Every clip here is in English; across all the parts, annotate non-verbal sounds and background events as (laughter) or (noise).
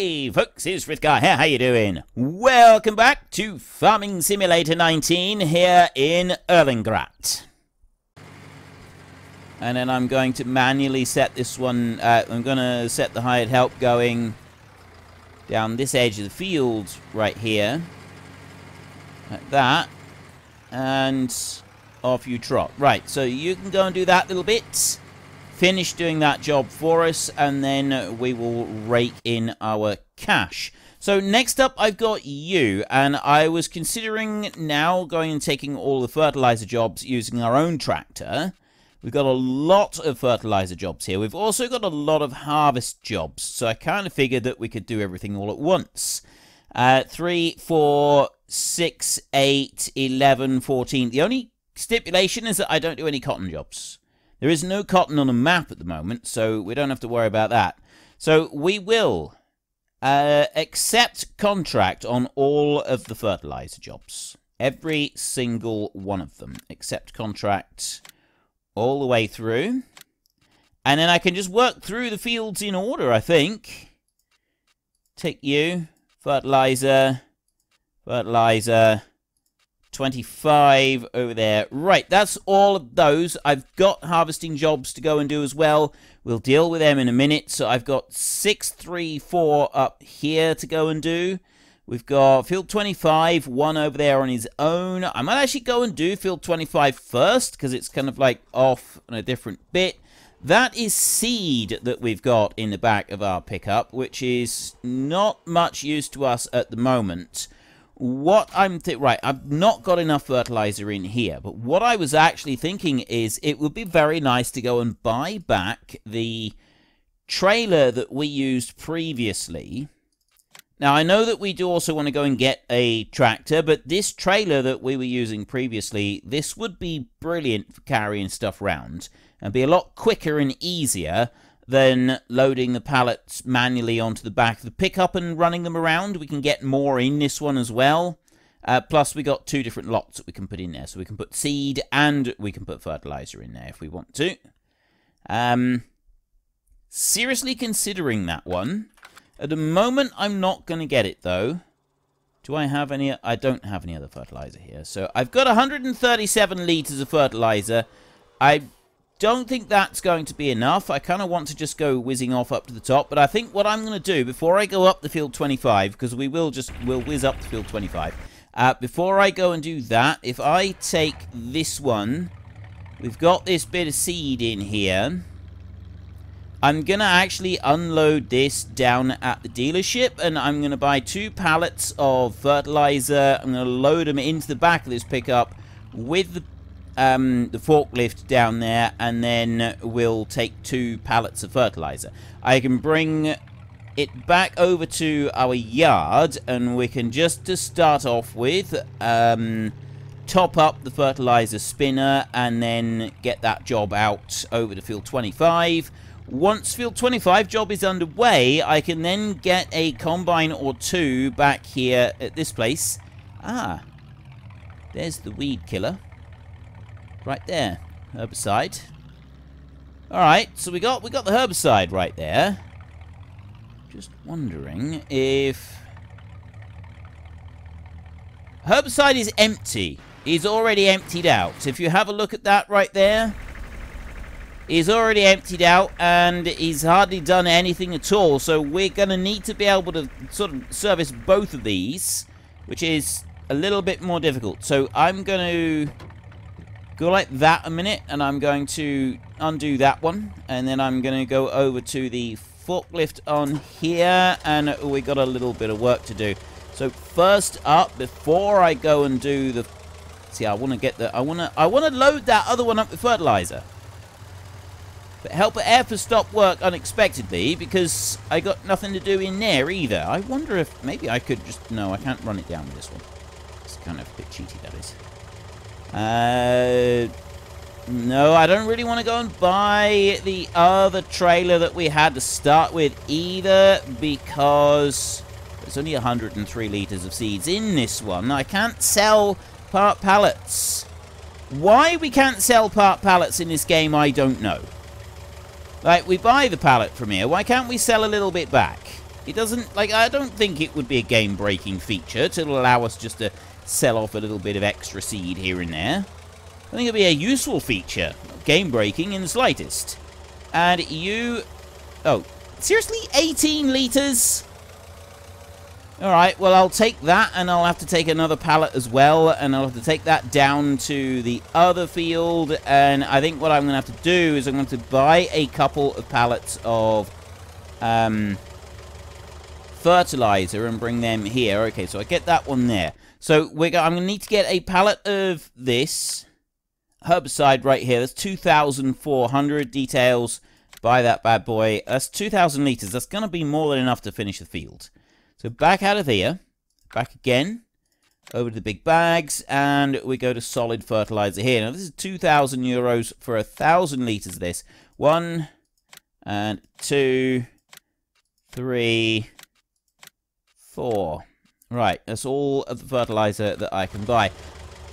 Hey folks, it's Frithgar here, how you doing? Welcome back to Farming Simulator 19 here in Erlengrat. And then I'm going to manually set this one, uh, I'm going to set the hired help going down this edge of the field right here. Like that. And off you trot. Right, so you can go and do that little bit finish doing that job for us, and then we will rake in our cash. So next up, I've got you, and I was considering now going and taking all the fertilizer jobs using our own tractor. We've got a lot of fertilizer jobs here. We've also got a lot of harvest jobs, so I kind of figured that we could do everything all at once. Uh, 3, 4, 6, 8, 11, 14. The only stipulation is that I don't do any cotton jobs. There is no cotton on the map at the moment, so we don't have to worry about that. So we will uh, accept contract on all of the fertilizer jobs. Every single one of them. Accept contract all the way through. And then I can just work through the fields in order, I think. Take you. Fertilizer. Fertilizer. 25 over there. Right, that's all of those. I've got harvesting jobs to go and do as well. We'll deal with them in a minute. So I've got 634 up here to go and do. We've got field 25, one over there on his own. I might actually go and do field 25 first because it's kind of like off on a different bit. That is seed that we've got in the back of our pickup, which is not much use to us at the moment what I'm right, I've not got enough fertilizer in here, but what I was actually thinking is it would be very nice to go and buy back the trailer that we used previously. Now, I know that we do also want to go and get a tractor, but this trailer that we were using previously, this would be brilliant for carrying stuff around and be a lot quicker and easier than loading the pallets manually onto the back of the pickup and running them around. We can get more in this one as well. Uh, plus, we got two different lots that we can put in there. So we can put seed and we can put fertilizer in there if we want to. Um, seriously considering that one. At the moment, I'm not going to get it, though. Do I have any? I don't have any other fertilizer here. So I've got 137 litres of fertilizer. I don't think that's going to be enough. I kind of want to just go whizzing off up to the top. But I think what I'm going to do, before I go up the field 25, because we will just, we'll whiz up the field 25. Uh, before I go and do that, if I take this one, we've got this bit of seed in here. I'm going to actually unload this down at the dealership, and I'm going to buy two pallets of fertilizer. I'm going to load them into the back of this pickup with the um, the forklift down there, and then we'll take two pallets of fertilizer. I can bring it back over to our yard, and we can just to start off with um, top up the fertilizer spinner, and then get that job out over to field 25. Once field 25 job is underway, I can then get a combine or two back here at this place. Ah, there's the weed killer. Right there. Herbicide. Alright, so we got we got the herbicide right there. Just wondering if... Herbicide is empty. He's already emptied out. If you have a look at that right there, he's already emptied out and he's hardly done anything at all. So we're going to need to be able to sort of service both of these, which is a little bit more difficult. So I'm going to go like that a minute, and I'm going to undo that one, and then I'm going to go over to the forklift on here, and we got a little bit of work to do. So first up, before I go and do the, see, I want to get the, I want to, I want to load that other one up with fertilizer. But helper air for stop work unexpectedly because I got nothing to do in there either. I wonder if maybe I could just, no, I can't run it down with this one. It's kind of a bit cheaty, that is. Uh, no, I don't really want to go and buy the other trailer that we had to start with either because there's only 103 litres of seeds in this one. I can't sell part pallets. Why we can't sell part pallets in this game, I don't know. Like, we buy the pallet from here. Why can't we sell a little bit back? It doesn't, like, I don't think it would be a game-breaking feature to allow us just to sell off a little bit of extra seed here and there. I think it'd be a useful feature, game-breaking in the slightest. And you... Oh, seriously? 18 litres? Alright, well, I'll take that, and I'll have to take another pallet as well, and I'll have to take that down to the other field, and I think what I'm going to have to do is I'm going to buy a couple of pallets of um, fertilizer and bring them here. Okay, so I get that one there. So we're I'm going to need to get a pallet of this herbicide right here. That's 2,400 details. Buy that bad boy. That's 2,000 litres. That's going to be more than enough to finish the field. So back out of here, back again, over to the big bags, and we go to solid fertilizer here. Now this is 2,000 euros for a thousand litres of this. One, and two, three, four. Right, that's all of the fertilizer that I can buy.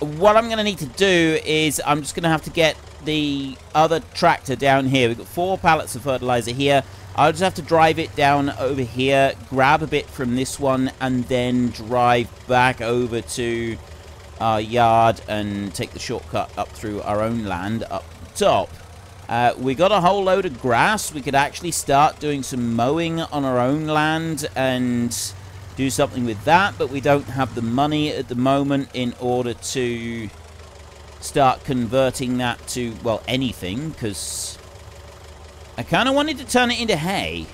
What I'm going to need to do is I'm just going to have to get the other tractor down here. We've got four pallets of fertilizer here. I'll just have to drive it down over here, grab a bit from this one, and then drive back over to our yard and take the shortcut up through our own land up top. Uh, we got a whole load of grass. We could actually start doing some mowing on our own land and do something with that, but we don't have the money at the moment in order to start converting that to, well, anything, because I kind of wanted to turn it into hay.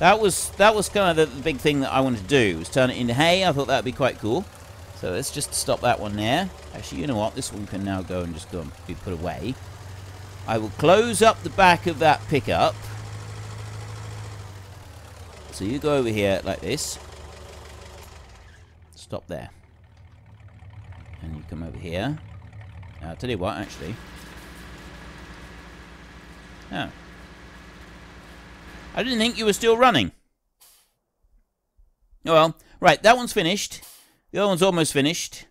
That was that was kind of the, the, big thing that I wanted to do, was turn it into hay. I thought that would be quite cool. So let's just stop that one there. Actually, you know what? This one can now go and just go and be put away. I will close up the back of that pickup. So you go over here like this. Stop there. And you come over here. Now, I'll tell you what, actually. Oh. I didn't think you were still running. Oh well. Right, that one's finished. The other one's almost finished.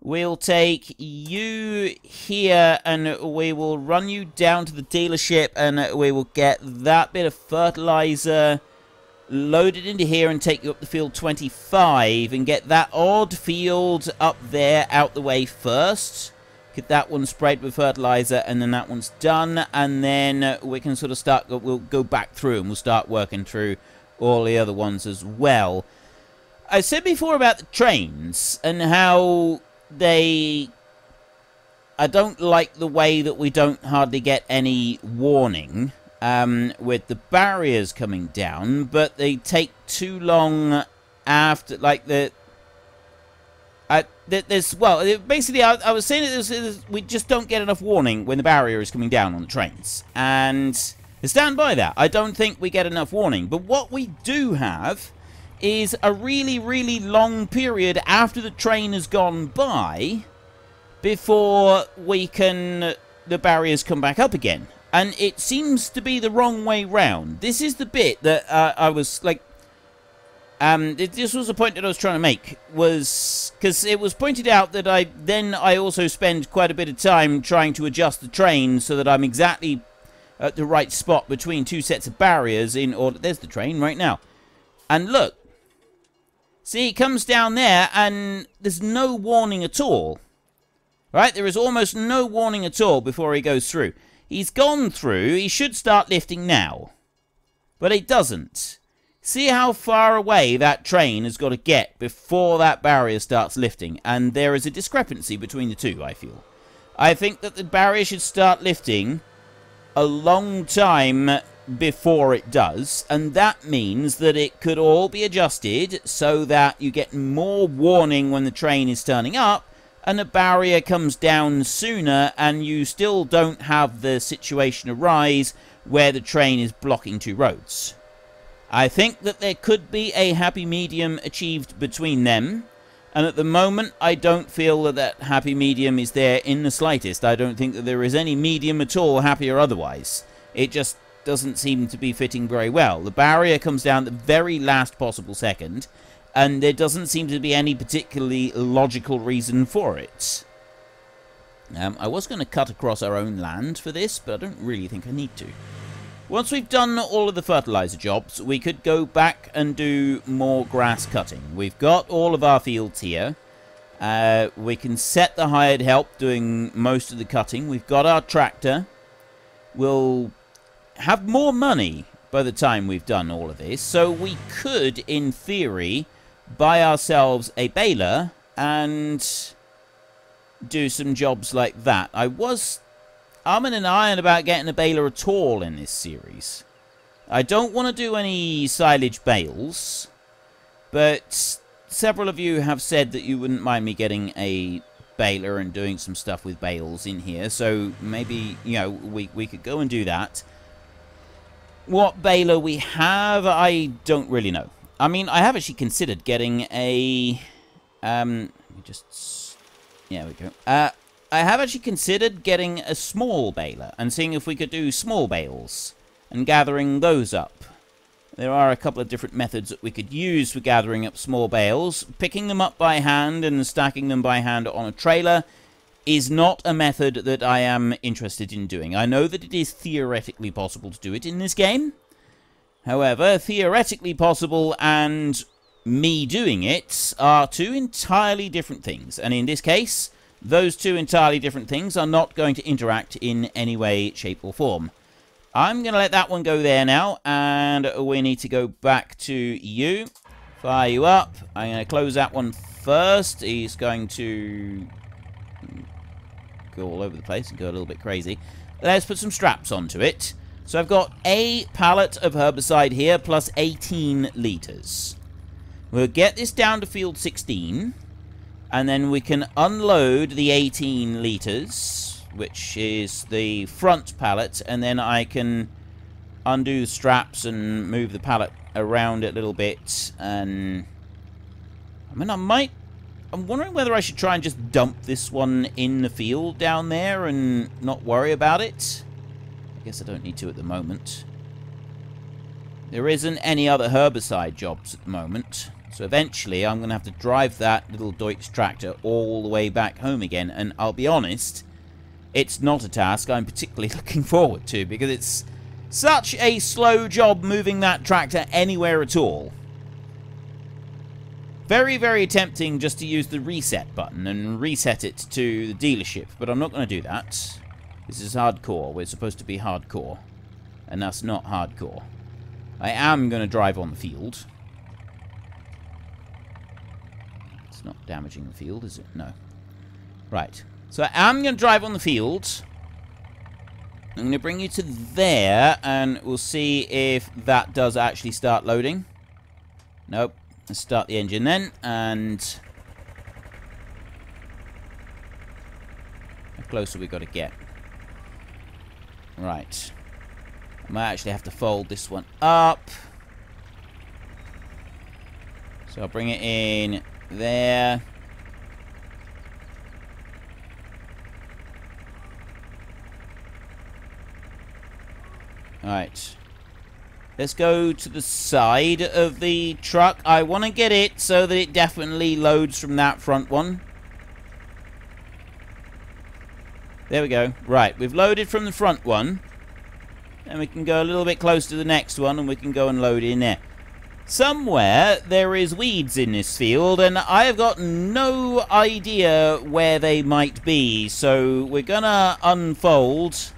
We'll take you here and we will run you down to the dealership and we will get that bit of fertilizer loaded into here and take you up the field 25 and get that odd field up there out the way first. Get that one sprayed with fertilizer, and then that one's done. And then we can sort of start, we'll go back through and we'll start working through all the other ones as well. I said before about the trains and how they... I don't like the way that we don't hardly get any warning um, with the barriers coming down, but they take too long after, like the uh, there's well, basically, I, I was saying that we just don't get enough warning when the barrier is coming down on the trains, and stand by that. I don't think we get enough warning, but what we do have is a really, really long period after the train has gone by before we can the barriers come back up again. And it seems to be the wrong way round. This is the bit that uh, I was like um, this was a point that I was trying to make, was because it was pointed out that I then I also spend quite a bit of time trying to adjust the train so that I'm exactly at the right spot between two sets of barriers in order. There's the train right now, and look, see, it comes down there, and there's no warning at all. Right, there is almost no warning at all before he goes through. He's gone through. He should start lifting now, but it doesn't. See how far away that train has got to get before that barrier starts lifting, and there is a discrepancy between the two, I feel. I think that the barrier should start lifting a long time before it does, and that means that it could all be adjusted so that you get more warning when the train is turning up, and the barrier comes down sooner, and you still don't have the situation arise where the train is blocking two roads. I think that there could be a happy medium achieved between them. And at the moment, I don't feel that that happy medium is there in the slightest. I don't think that there is any medium at all, happy or otherwise. It just doesn't seem to be fitting very well. The barrier comes down the very last possible second, and there doesn't seem to be any particularly logical reason for it. Um, I was going to cut across our own land for this, but I don't really think I need to. Once we've done all of the fertilizer jobs, we could go back and do more grass cutting. We've got all of our fields here. Uh, we can set the hired help doing most of the cutting. We've got our tractor. We'll have more money by the time we've done all of this. So we could, in theory, buy ourselves a baler and do some jobs like that. I was I'm in an iron about getting a baler at all in this series. I don't want to do any silage bales, but several of you have said that you wouldn't mind me getting a baler and doing some stuff with bales in here, so maybe, you know, we, we could go and do that. What baler we have, I don't really know. I mean, I have actually considered getting a... Um, just... Yeah, we go. Uh, I have actually considered getting a small baler and seeing if we could do small bales and gathering those up. There are a couple of different methods that we could use for gathering up small bales. Picking them up by hand and stacking them by hand on a trailer is not a method that I am interested in doing. I know that it is theoretically possible to do it in this game. However, theoretically possible and me doing it are two entirely different things. And in this case, those two entirely different things are not going to interact in any way, shape, or form. I'm going to let that one go there now, and we need to go back to you. Fire you up. I'm going to close that one first. He's going to go all over the place and go a little bit crazy. Let's put some straps onto it. So I've got a pallet of herbicide here, plus 18 litres. We'll get this down to field 16. And then we can unload the 18 litres, which is the front pallet, and then I can undo the straps and move the pallet around a little bit. And I mean, I might. I'm wondering whether I should try and just dump this one in the field down there and not worry about it. I guess I don't need to at the moment. There isn't any other herbicide jobs at the moment. So eventually I'm going to have to drive that little Deutz tractor all the way back home again. And I'll be honest, it's not a task I'm particularly (laughs) looking forward to because it's such a slow job moving that tractor anywhere at all. Very, very tempting just to use the reset button and reset it to the dealership, but I'm not going to do that. This is hardcore. We're supposed to be hardcore. And that's not hardcore. I am going to drive on the field. It's not damaging the field, is it? No. Right. So I am going to drive on the field. I'm going to bring you to there, and we'll see if that does actually start loading. Nope. Let's start the engine then, and... How close have we got to get? Right. I might actually have to fold this one up. So I'll bring it in there. Alright. Let's go to the side of the truck. I want to get it so that it definitely loads from that front one. There we go. Right, we've loaded from the front one. And we can go a little bit close to the next one and we can go and load in there. Somewhere there is weeds in this field, and I have got no idea where they might be. So we're gonna unfold,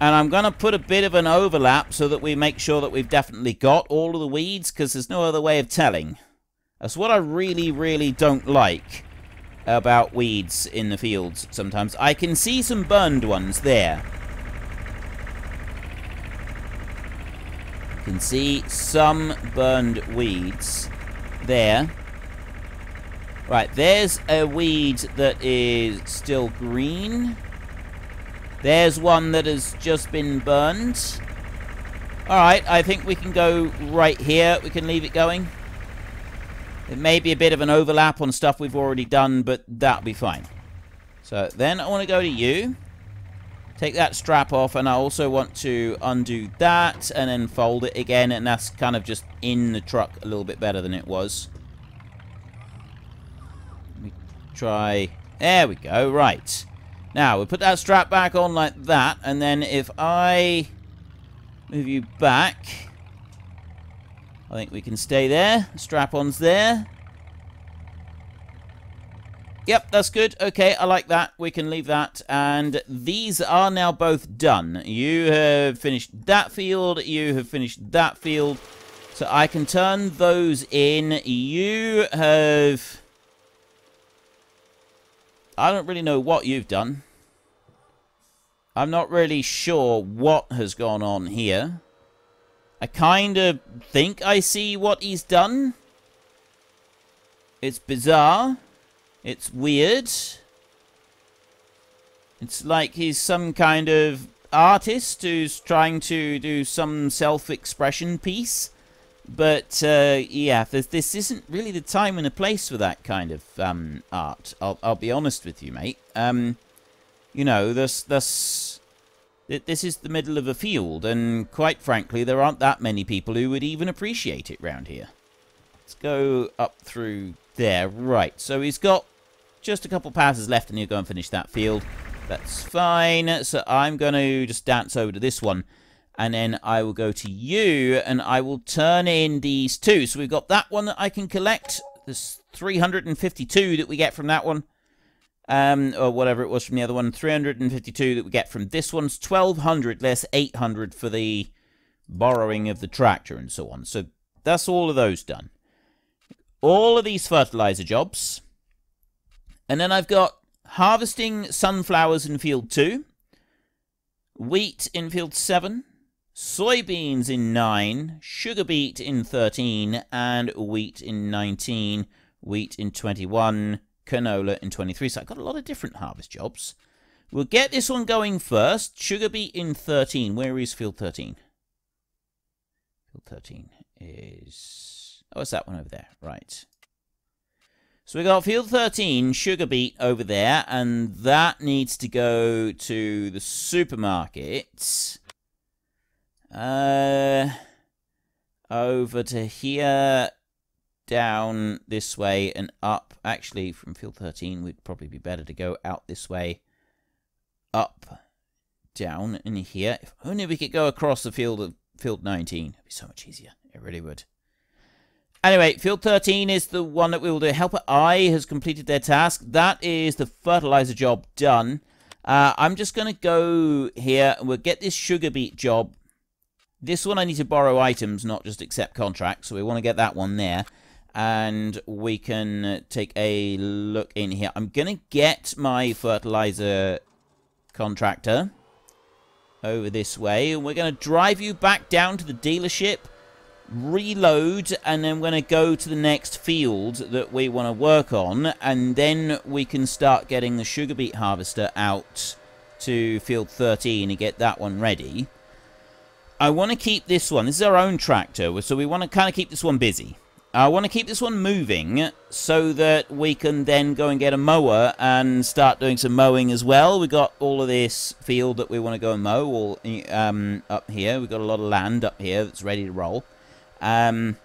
and I'm gonna put a bit of an overlap so that we make sure that we've definitely got all of the weeds, because there's no other way of telling. That's what I really, really don't like about weeds in the fields sometimes. I can see some burned ones there. can see some burned weeds there. Right, there's a weed that is still green. There's one that has just been burned. Alright, I think we can go right here. We can leave it going. It may be a bit of an overlap on stuff we've already done, but that'll be fine. So then I want to go to you. Take that strap off, and I also want to undo that, and then fold it again, and that's kind of just in the truck a little bit better than it was. Let me try... There we go, right. Now, we put that strap back on like that, and then if I Move you back. I think we can stay there. Strap-on's there. Yep, that's good. Okay, I like that. We can leave that. And these are now both done. You have finished that field. You have finished that field. So I can turn those in. You have... I don't really know what you've done. I'm not really sure what has gone on here. I kind of think I see what he's done. It's bizarre. It's weird. It's like he's some kind of artist who's trying to do some self-expression piece. But, uh, yeah, this isn't really the time and the place for that kind of um, art. I'll, I'll be honest with you, mate. Um, you know, this, this, this is the middle of a field, and quite frankly, there aren't that many people who would even appreciate it round here. Let's go up through there. Right, so he's got just a couple passes left and he'll go and finish that field. That's fine. So I'm going to just dance over to this one. And then I will go to you and I will turn in these two. So we've got that one that I can collect. There's 352 that we get from that one. Um, or whatever it was from the other one. 352 that we get from this one's 1200 less 800 for the borrowing of the tractor and so on. So that's all of those done. All of these fertilizer jobs and then I've got harvesting sunflowers in field 2, wheat in field 7, soybeans in 9, sugar beet in 13, and wheat in 19, wheat in 21, canola in 23. So I've got a lot of different harvest jobs. We'll get this one going first. Sugar beet in 13. Where is field 13? Field 13 is... Oh, it's that one over there. Right. So we got field 13, sugar beet over there, and that needs to go to the supermarket. Uh, over to here, down this way, and up. Actually, from field 13, would probably be better to go out this way, up, down, in here. If only we could go across the field of field 19. It'd be so much easier. It really would. Anyway, field 13 is the one that we will do. Helper I has completed their task. That is the fertilizer job done. Uh, I'm just going to go here and we'll get this sugar beet job. This one I need to borrow items, not just accept contracts. So we want to get that one there. And we can take a look in here. I'm going to get my fertilizer contractor over this way. And we're going to drive you back down to the dealership reload and then we're going to go to the next field that we want to work on and then we can start getting the sugar beet harvester out to field 13 and get that one ready. I want to keep this one. This is our own tractor, so we want to kind of keep this one busy. I want to keep this one moving so that we can then go and get a mower and start doing some mowing as well. We've got all of this field that we want to go and mow all, um, up here. We've got a lot of land up here that's ready to roll. Um,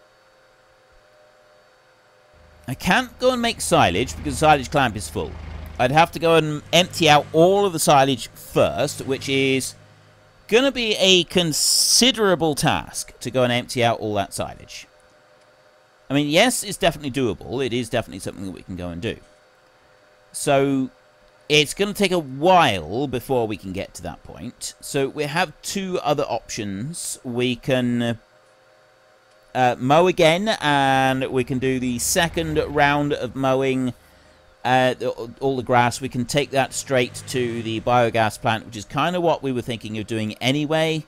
I can't go and make silage because the silage clamp is full. I'd have to go and empty out all of the silage first, which is going to be a considerable task to go and empty out all that silage. I mean, yes, it's definitely doable. It is definitely something that we can go and do. So, it's going to take a while before we can get to that point. So, we have two other options. We can uh, mow again, and we can do the second round of mowing uh, all the grass. We can take that straight to the biogas plant, which is kind of what we were thinking of doing anyway,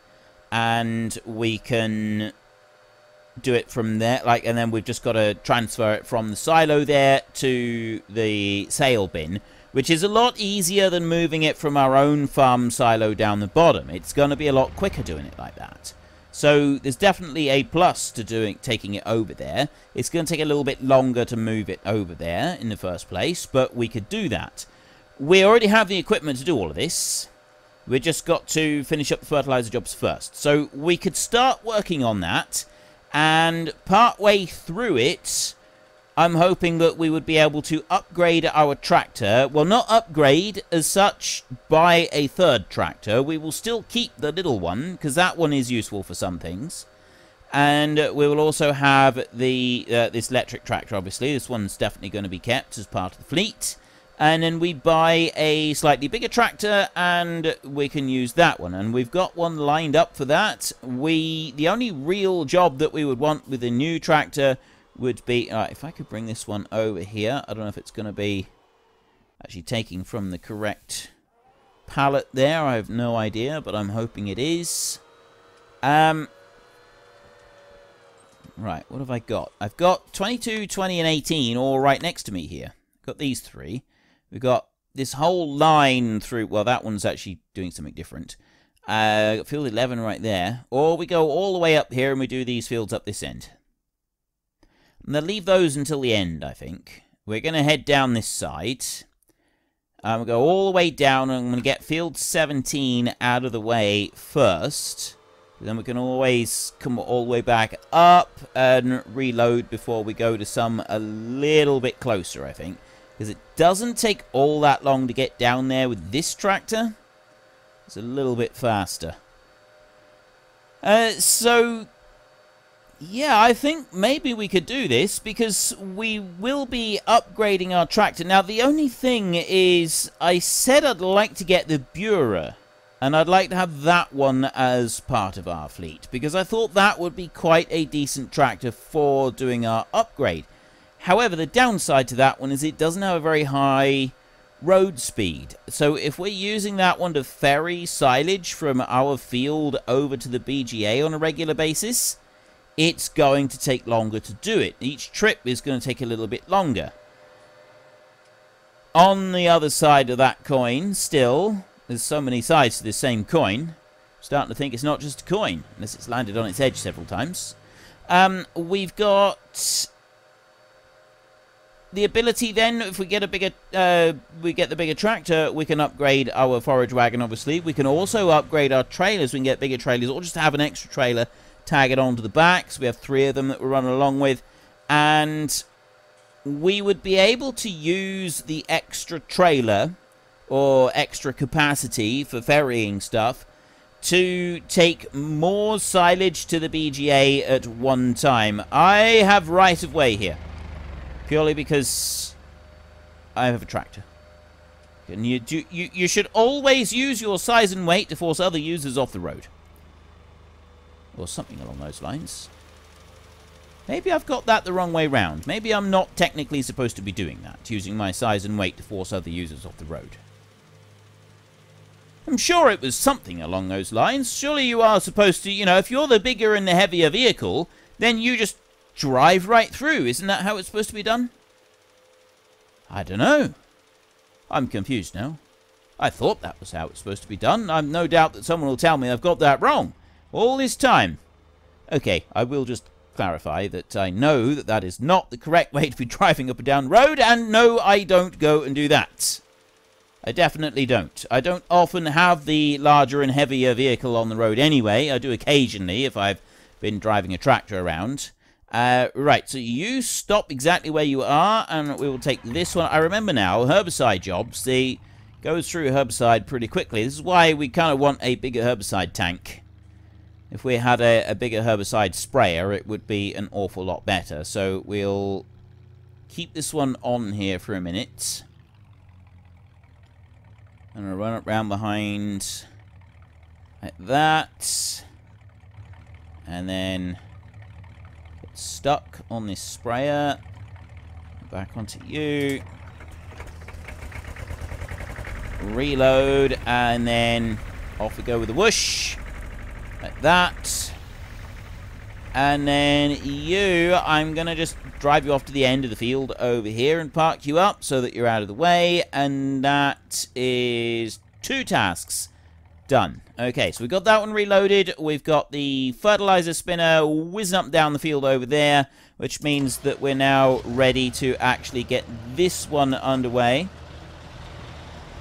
and we can do it from there. Like, and then we've just got to transfer it from the silo there to the sale bin, which is a lot easier than moving it from our own farm silo down the bottom. It's going to be a lot quicker doing it like that. So there's definitely a plus to doing taking it over there. It's going to take a little bit longer to move it over there in the first place, but we could do that. We already have the equipment to do all of this. We've just got to finish up the fertilizer jobs first. So we could start working on that, and part way through it, I'm hoping that we would be able to upgrade our tractor. Well, not upgrade as such, buy a third tractor. We will still keep the little one, because that one is useful for some things. And we will also have the uh, this electric tractor, obviously. This one's definitely going to be kept as part of the fleet. And then we buy a slightly bigger tractor, and we can use that one. And we've got one lined up for that. We The only real job that we would want with a new tractor would be... Right, if I could bring this one over here. I don't know if it's going to be actually taking from the correct pallet there. I have no idea, but I'm hoping it is. Um, right, what have I got? I've got 22, 20, and 18 all right next to me here. Got these three. We've got this whole line through... Well, that one's actually doing something different. Uh, field 11 right there. Or we go all the way up here and we do these fields up this end. I'm going to leave those until the end, I think. We're going to head down this side. Um, we'll go all the way down, and I'm going to get field 17 out of the way first. Then we can always come all the way back up and reload before we go to some a little bit closer, I think. Because it doesn't take all that long to get down there with this tractor. It's a little bit faster. Uh, so, yeah, I think maybe we could do this because we will be upgrading our tractor. Now, the only thing is I said I'd like to get the Bührer. And I'd like to have that one as part of our fleet because I thought that would be quite a decent tractor for doing our upgrade. However, the downside to that one is it doesn't have a very high road speed. So if we're using that one to ferry silage from our field over to the BGA on a regular basis, it's going to take longer to do it. Each trip is going to take a little bit longer. On the other side of that coin, still, there's so many sides to this same coin. I'm starting to think it's not just a coin, unless it's landed on its edge several times. Um, we've got the ability then, if we get a bigger, uh, we get the bigger tractor, we can upgrade our forage wagon, obviously. We can also upgrade our trailers. We can get bigger trailers, or just have an extra trailer tag it onto the back. So we have three of them that we're running along with. And we would be able to use the extra trailer or extra capacity for ferrying stuff to take more silage to the BGA at one time. I have right of way here. Purely because I have a tractor. And you, do, you, you should always use your size and weight to force other users off the road. Or something along those lines. Maybe I've got that the wrong way round. Maybe I'm not technically supposed to be doing that, using my size and weight to force other users off the road. I'm sure it was something along those lines. Surely you are supposed to, you know, if you're the bigger and the heavier vehicle, then you just drive right through. Isn't that how it's supposed to be done? I don't know. I'm confused now. I thought that was how it's supposed to be done. I've no doubt that someone will tell me I've got that wrong all this time. Okay, I will just clarify that I know that that is not the correct way to be driving up and down road, and no, I don't go and do that. I definitely don't. I don't often have the larger and heavier vehicle on the road anyway. I do occasionally if I've been driving a tractor around. Uh, right, so you stop exactly where you are, and we will take this one. I remember now, herbicide jobs, the goes through herbicide pretty quickly. This is why we kind of want a bigger herbicide tank. If we had a, a bigger herbicide sprayer, it would be an awful lot better. So we'll keep this one on here for a minute. And I'll run it round behind like that. And then stuck on this sprayer. Back onto you. Reload, and then off we go with the whoosh. Like that. And then you, I'm going to just drive you off to the end of the field over here and park you up so that you're out of the way. And that is two tasks done. Okay, so we've got that one reloaded. We've got the fertilizer spinner whizzing up down the field over there, which means that we're now ready to actually get this one underway.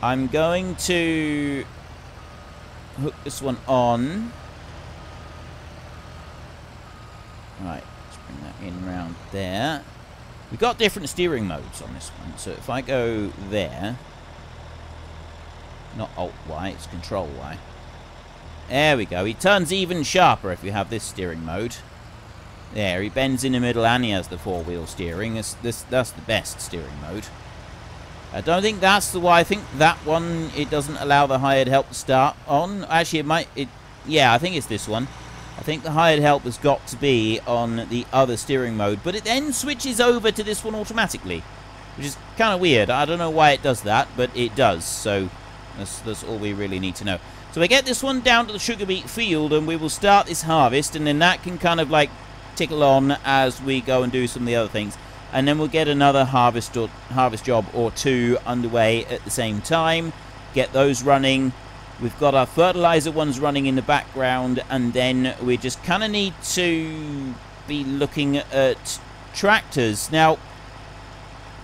I'm going to hook this one on. Right, let's bring that in round there. We've got different steering modes on this one. So if I go there, not Alt-Y, it's Control-Y. There we go. He turns even sharper if you have this steering mode. There, he bends in the middle and he has the four-wheel steering. This, this, that's the best steering mode. I don't think that's the one. I think that one, it doesn't allow the hired help to start on. Actually, it might... It, yeah, I think it's this one. I think the hired help has got to be on the other steering mode. But it then switches over to this one automatically. Which is kind of weird. I don't know why it does that, but it does. So that's, that's all we really need to know. So we get this one down to the sugar beet field and we will start this harvest. And then that can kind of like tickle on as we go and do some of the other things and then we'll get another harvest or harvest job or two underway at the same time get those running we've got our fertilizer ones running in the background and then we just kind of need to be looking at tractors now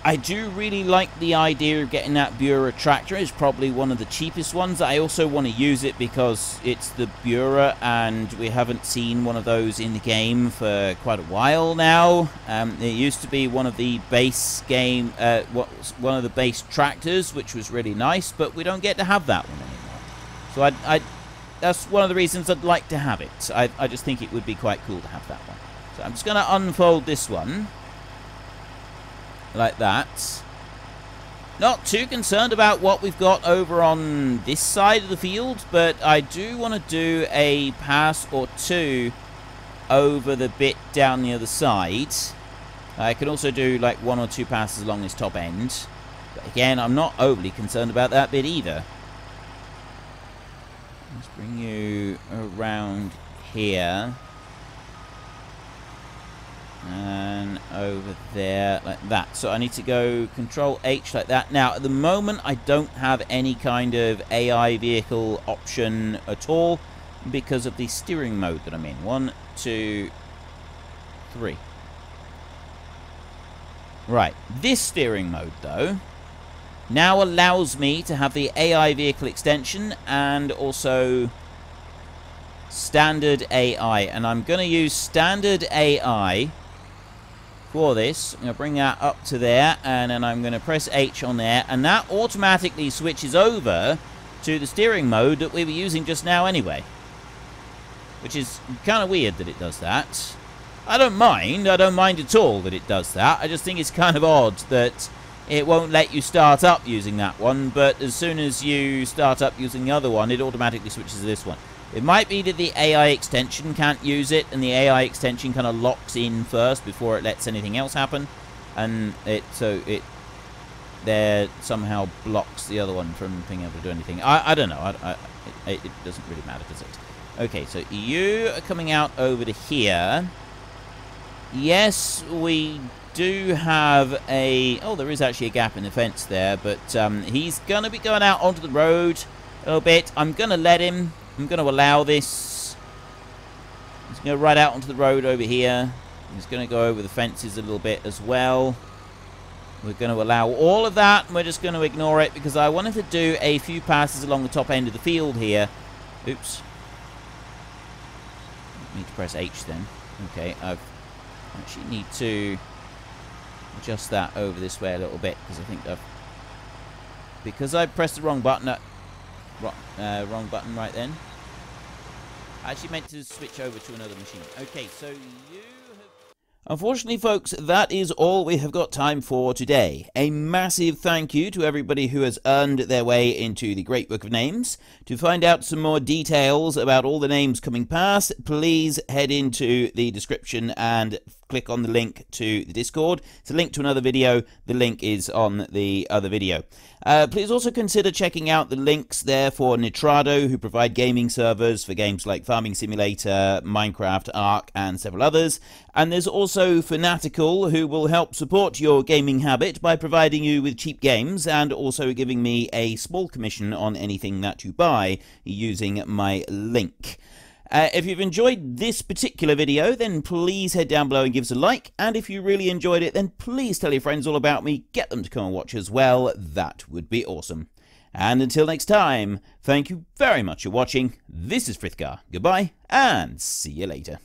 I do really like the idea of getting that Bührer tractor. It's probably one of the cheapest ones. I also want to use it because it's the Bührer and we haven't seen one of those in the game for quite a while now. Um, it used to be one of the base game, uh, one of the base tractors, which was really nice, but we don't get to have that one anymore. So I, I that's one of the reasons I'd like to have it. I, I just think it would be quite cool to have that one. So I'm just going to unfold this one like that. Not too concerned about what we've got over on this side of the field, but I do want to do a pass or two over the bit down the other side. I can also do like one or two passes along this top end. But again, I'm not overly concerned about that bit either. Let's bring you around here and over there like that. So I need to go control H like that. Now at the moment I don't have any kind of AI vehicle option at all because of the steering mode that I'm in. One two three. Right. This steering mode though now allows me to have the AI vehicle extension and also standard AI and I'm going to use standard AI for this. I'm going to bring that up to there, and then I'm going to press H on there, and that automatically switches over to the steering mode that we were using just now anyway. Which is kind of weird that it does that. I don't mind. I don't mind at all that it does that. I just think it's kind of odd that it won't let you start up using that one, but as soon as you start up using the other one, it automatically switches to this one. It might be that the AI extension can't use it, and the AI extension kind of locks in first before it lets anything else happen, and it so it there somehow blocks the other one from being able to do anything. I, I don't know. I, I, it, it doesn't really matter, does it? Okay, so you are coming out over to here. Yes, we do have a... Oh, there is actually a gap in the fence there, but um, he's going to be going out onto the road a little bit. I'm going to let him I'm going to allow this. He's going to ride out onto the road over here. He's going to go over the fences a little bit as well. We're going to allow all of that, and we're just going to ignore it because I wanted to do a few passes along the top end of the field here. Oops. Need to press H then. Okay, I actually need to adjust that over this way a little bit because I think I've... Because I pressed the wrong button, uh, wrong button right then. I actually meant to switch over to another machine. Okay, so you have Unfortunately, folks, that is all we have got time for today. A massive thank you to everybody who has earned their way into the Great Book of Names. To find out some more details about all the names coming past, please head into the description and click on the link to the Discord. It's a link to another video. The link is on the other video. Uh, please also consider checking out the links there for Nitrado, who provide gaming servers for games like Farming Simulator, Minecraft, Ark, and several others. And there's also Fanatical, who will help support your gaming habit by providing you with cheap games and also giving me a small commission on anything that you buy using my link. Uh, if you've enjoyed this particular video, then please head down below and give us a like. And if you really enjoyed it, then please tell your friends all about me. Get them to come and watch as well. That would be awesome. And until next time, thank you very much for watching. This is Frithgar. Goodbye, and see you later.